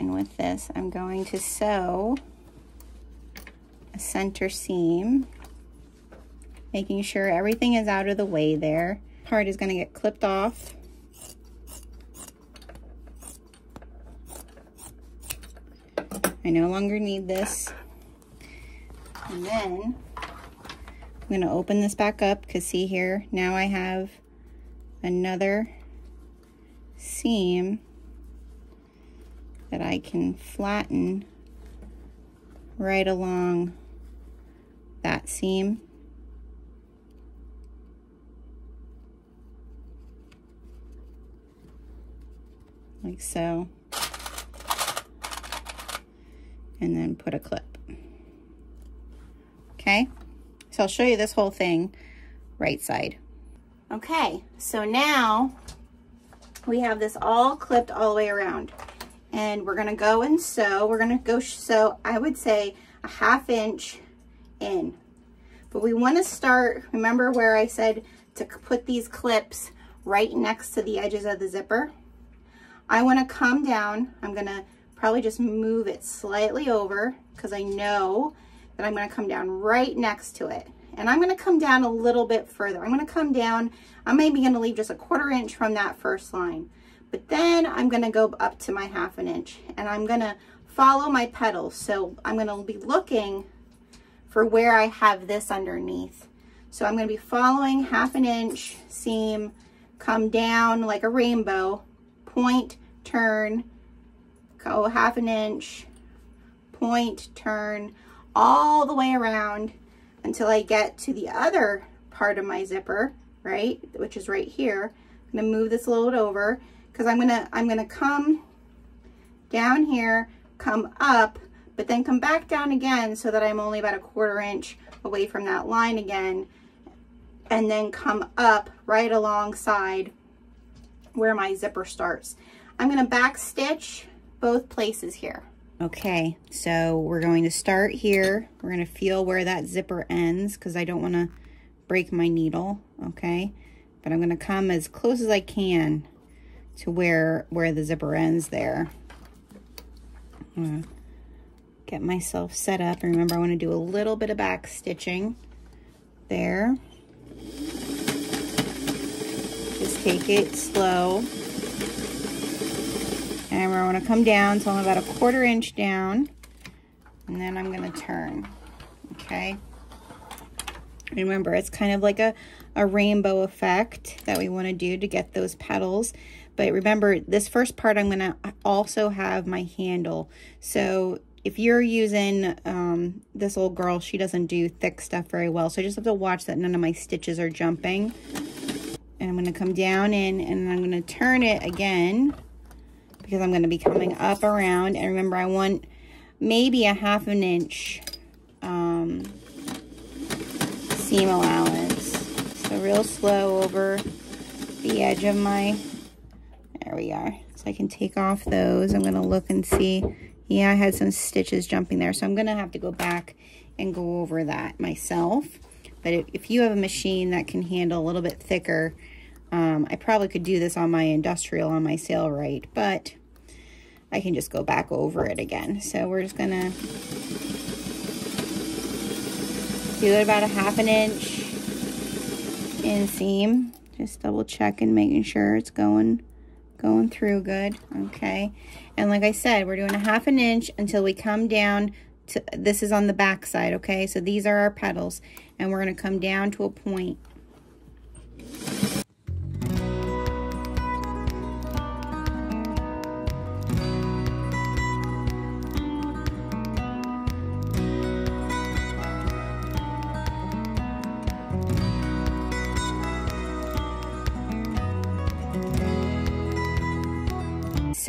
B: And with this, I'm going to sew a center seam, making sure everything is out of the way there. Part is gonna get clipped off. I no longer need this. And then I'm going to open this back up because see here, now I have another seam that I can flatten right along that seam. Like so. And then put a clip. Okay, so I'll show you this whole thing right side. Okay, so now we have this all clipped all the way around and we're gonna go and sew. We're gonna go sew, I would say a half inch in. But we wanna start, remember where I said to put these clips right next to the edges of the zipper? I wanna come down, I'm gonna probably just move it slightly over because I know that I'm gonna come down right next to it. And I'm gonna come down a little bit further. I'm gonna come down, I'm maybe gonna leave just a quarter inch from that first line. But then I'm gonna go up to my half an inch and I'm gonna follow my petals. So I'm gonna be looking for where I have this underneath. So I'm gonna be following half an inch seam, come down like a rainbow, point, turn, go half an inch, point, turn, all the way around until I get to the other part of my zipper, right, which is right here. I'm gonna move this a little bit over because I'm gonna I'm gonna come down here, come up, but then come back down again so that I'm only about a quarter inch away from that line again, and then come up right alongside where my zipper starts. I'm gonna back stitch both places here. Okay, so we're going to start here. We're to feel where that zipper ends because I don't want to break my needle, okay? But I'm to come as close as I can to where where the zipper ends there. get myself set up. Remember, I want to do a little bit of back stitching there. Just take it slow. And we're going to come down so I'm about a quarter inch down. And then I'm going to turn. Okay. Remember, it's kind of like a, a rainbow effect that we want to do to get those petals. But remember, this first part, I'm going to also have my handle. So if you're using um, this old girl, she doesn't do thick stuff very well. So I just have to watch that none of my stitches are jumping. And I'm going to come down in and I'm going to turn it again because I'm going to be coming up around. And remember, I want maybe a half an inch um, seam allowance. So real slow over the edge of my, there we are. So I can take off those. I'm going to look and see. Yeah, I had some stitches jumping there. So I'm going to have to go back and go over that myself. But if, you have a machine that can handle a little bit thicker, um, I probably could do this on my industrial on my Sailrite, but I can just go back over it again. So we're just gonna do it about a half an inch inseam. Just double checking, making sure it's going going through good. Okay. And like I said, we're doing a half an inch until we come down to, this is on the back side, okay? So these are our petals, and we're gonna come down to a point.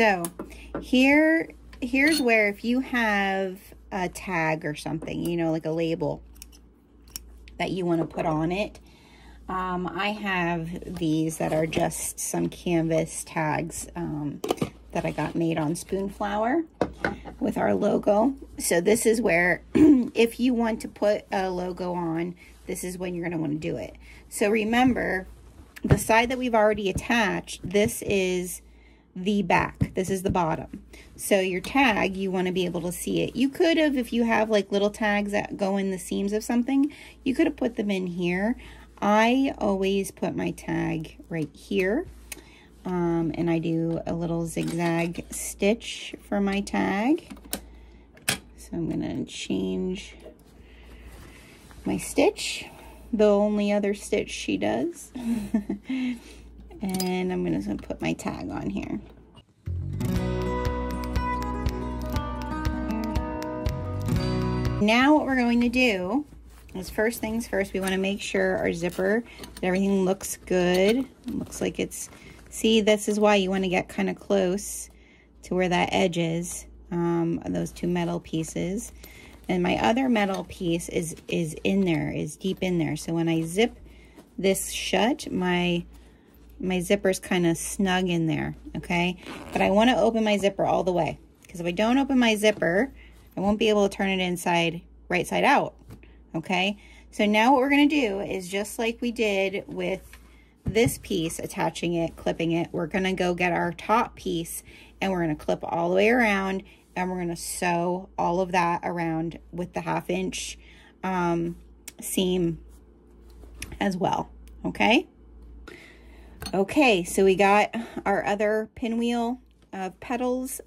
B: So here, here's where if you have a tag or something, you know, like a label that you want to put on it, um, I have these that are just some canvas tags um, that I got made on Spoonflower with our logo. So this is where, if you want to put a logo on, this is when you're going to want to do it. So remember, the side that we've already attached, this is the back. This is the bottom. So your tag, you want to be able to see it. You could have, if you have like little tags that go in the seams of something, you could have put them in here. I always put my tag right here. Um, and I do a little zigzag stitch for my tag. So I'm going to change my stitch, the only other stitch she does. And I'm going to put my tag on here. Now what we're going to do is first things first, we want to make sure our zipper, that everything looks good. looks like it's, see, this is why you want to get kind of close to where that edge is, um, those two metal pieces. And my other metal piece is, is in there, is deep in there. So when I zip this shut, my, my zipper's kind of snug in there, okay? But I want to open my zipper all the way because if I don't open my zipper, I won't be able to turn it inside, right side out, okay? So now what we're going to do is just like we did with this piece, attaching it, clipping it, we're going to go get our top piece and we're going to clip all the way around and we're going to sew all of that around with the half inch um, seam as well, okay? Okay, so we got our other pinwheel of petals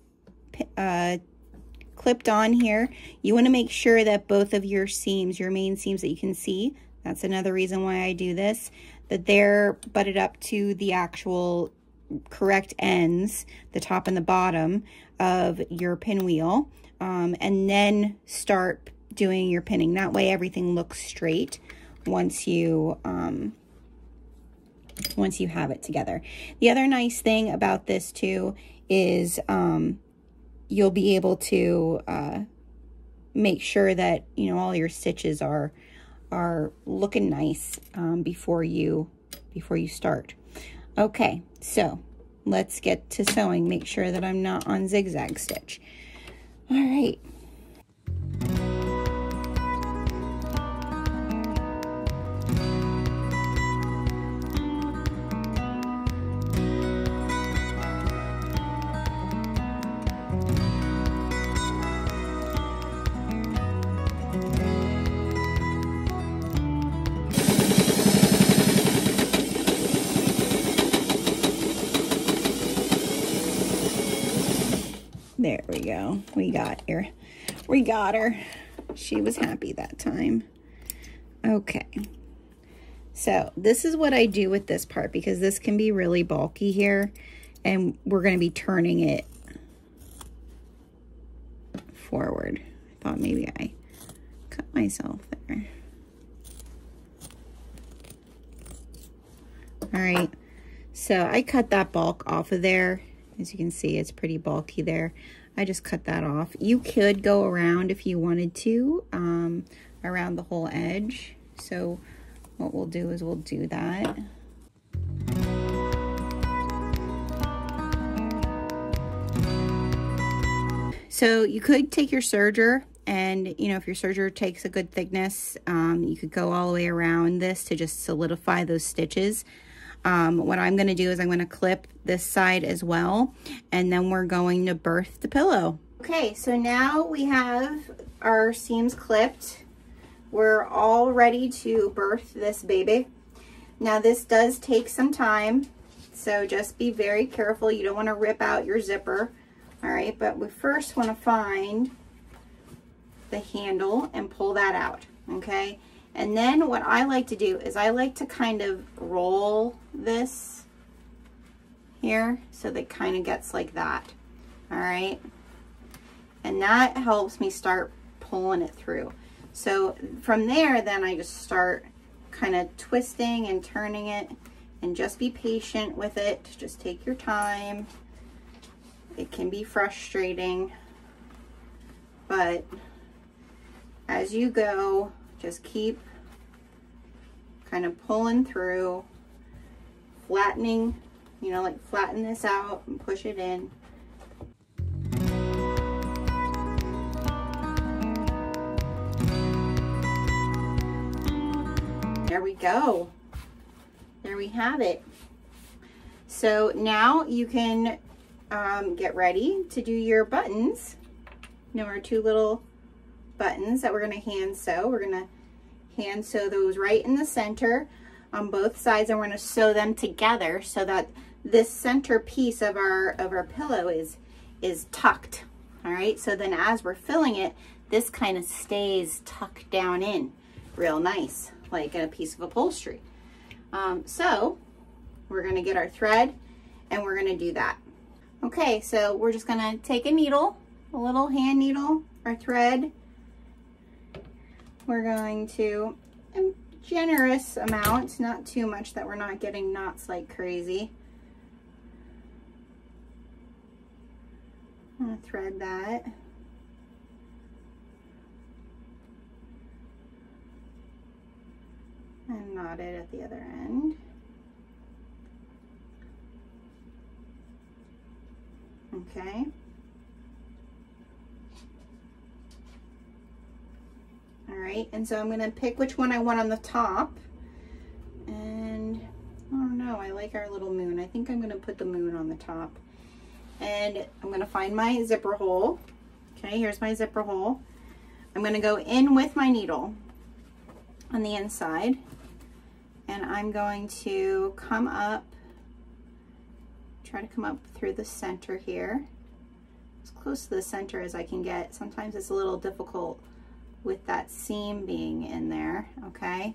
B: uh, clipped on here. You want to make sure that both of your seams, your main seams that you can see, that's another reason why I do this, that they're butted up to the actual correct ends, the top and the bottom of your pinwheel, um, and then start doing your pinning. That way everything looks straight once you um, once you have it together. The other nice thing about this too is um, you'll be able to uh, make sure that, you know, all your stitches are are looking nice um, before you before you start. Okay, so let's get to sewing. Make sure that I'm not on zigzag stitch. All right. There we go. We got her. We got her. She was happy that time. Okay. So this is what I do with this part because this can be really bulky here and we're going to be turning it forward. I thought maybe I cut myself there. All right. So I cut that bulk off of there as you can see, it's pretty bulky there. I just cut that off. You could go around if you wanted to, um, around the whole edge. So what we'll do is we'll do that. So you could take your serger and, you know, if your serger takes a good thickness, um, you could go all the way around this to just solidify those stitches. Um, what I'm going to do is I'm going to clip this side as well, and then we're going to birth the pillow. Okay, so now we have our seams clipped. We're all ready to birth this baby. Now this does take some time, so just be very careful. You don't want to rip out your zipper. All right, but we first want to find the handle and pull that out, okay? And then what I like to do is I like to kind of roll this here so that kind of gets like that. All right. And that helps me start pulling it through. So from there, then I just start kind of twisting and turning it and just be patient with it. Just take your time. It can be frustrating, but as you go, just keep kind of pulling through, flattening, you know, like flatten this out and push it in. There we go. There we have it. So now you can um, get ready to do your buttons. You know, our two little buttons that we're going to hand sew. We're going to hand sew those right in the center on both sides. And we're going to sew them together so that this center piece of our of our pillow is is tucked. All right so then as we're filling it this kind of stays tucked down in real nice like a piece of upholstery. Um, so we're going to get our thread and we're going to do that. Okay so we're just going to take a needle a little hand needle our thread we're going to, a generous amount, not too much that we're not getting knots like crazy. I'm gonna thread that. And knot it at the other end. Okay. All right, and so I'm gonna pick which one I want on the top. And, oh no, I like our little moon. I think I'm gonna put the moon on the top. And I'm gonna find my zipper hole. Okay, here's my zipper hole. I'm gonna go in with my needle on the inside. And I'm going to come up try to come up through the center here. As close to the center as I can get. Sometimes it's a little difficult with that seam being in there, okay?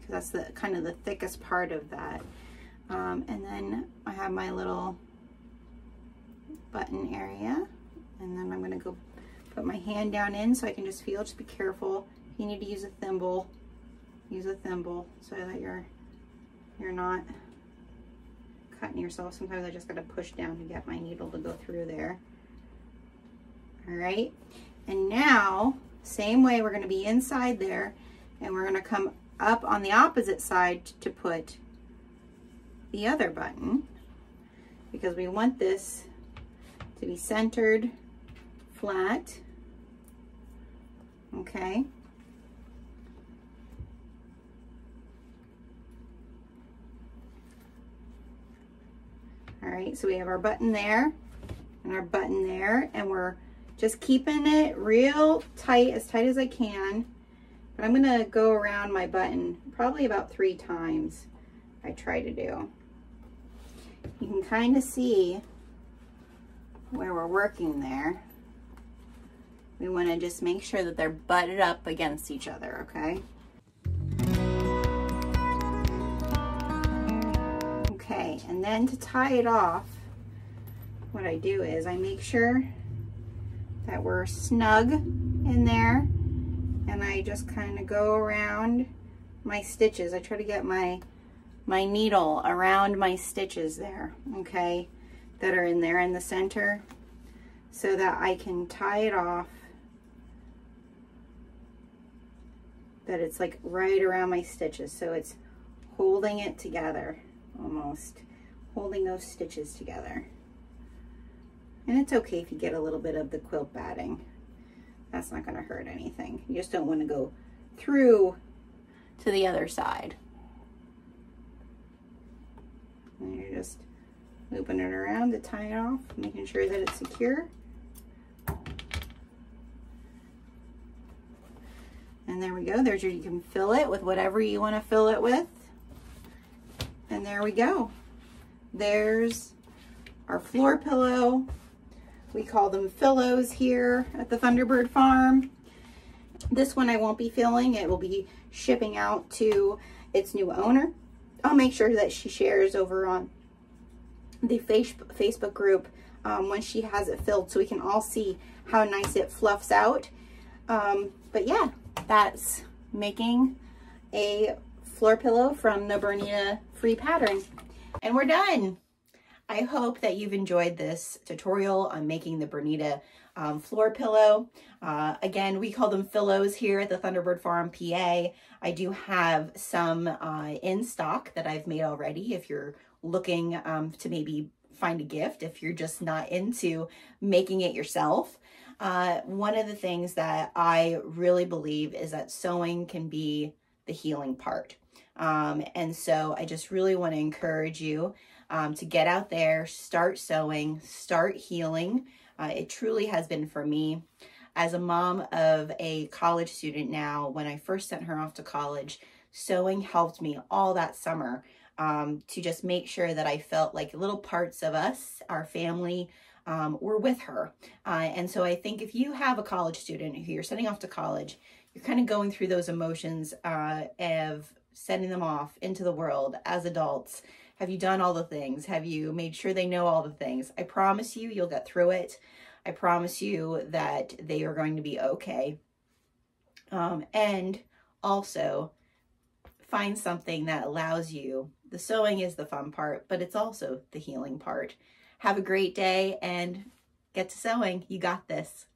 B: Because that's the kind of the thickest part of that. Um, and then I have my little button area. And then I'm gonna go put my hand down in so I can just feel, just be careful. If you need to use a thimble, use a thimble so that you're, you're not cutting yourself. Sometimes I just got to push down to get my needle to go through there. All right. And now, same way, we're going to be inside there and we're going to come up on the opposite side to put the other button because we want this to be centered flat. Okay. All right, so we have our button there and our button there, and we're just keeping it real tight, as tight as I can. But I'm gonna go around my button probably about three times I try to do. You can kind of see where we're working there. We wanna just make sure that they're butted up against each other, okay? Okay, and then to tie it off, what I do is I make sure that we're snug in there and I just kind of go around my stitches. I try to get my my needle around my stitches there, okay, that are in there in the center so that I can tie it off that it's like right around my stitches so it's holding it together almost holding those stitches together. And it's okay if you get a little bit of the quilt batting. That's not going to hurt anything. You just don't want to go through to the other side. And you're just looping it around to tie it off, making sure that it's secure. And there we go. There's your, you can fill it with whatever you want to fill it with. And there we go. There's our floor pillow. We call them pillows here at the Thunderbird Farm. This one I won't be filling. It will be shipping out to its new owner. I'll make sure that she shares over on the Facebook group um, when she has it filled so we can all see how nice it fluffs out. Um, but yeah, that's making a floor pillow from the Bernina free pattern. And we're done. I hope that you've enjoyed this tutorial on making the Bernina um, floor pillow. Uh, again, we call them pillows here at the Thunderbird Farm, PA. I do have some uh, in stock that I've made already if you're looking um, to maybe find a gift, if you're just not into making it yourself. Uh, one of the things that I really believe is that sewing can be the healing part. Um, and so I just really want to encourage you um, to get out there, start sewing, start healing. Uh, it truly has been for me. As a mom of a college student now, when I first sent her off to college, sewing helped me all that summer um, to just make sure that I felt like little parts of us, our family, um, were with her. Uh, and so I think if you have a college student who you're sending off to college, you're kind of going through those emotions uh, of sending them off into the world as adults? Have you done all the things? Have you made sure they know all the things? I promise you, you'll get through it. I promise you that they are going to be okay.
A: Um, and also, find something that allows you. The sewing is the fun part, but it's also the healing part. Have a great day and get to sewing. You got this.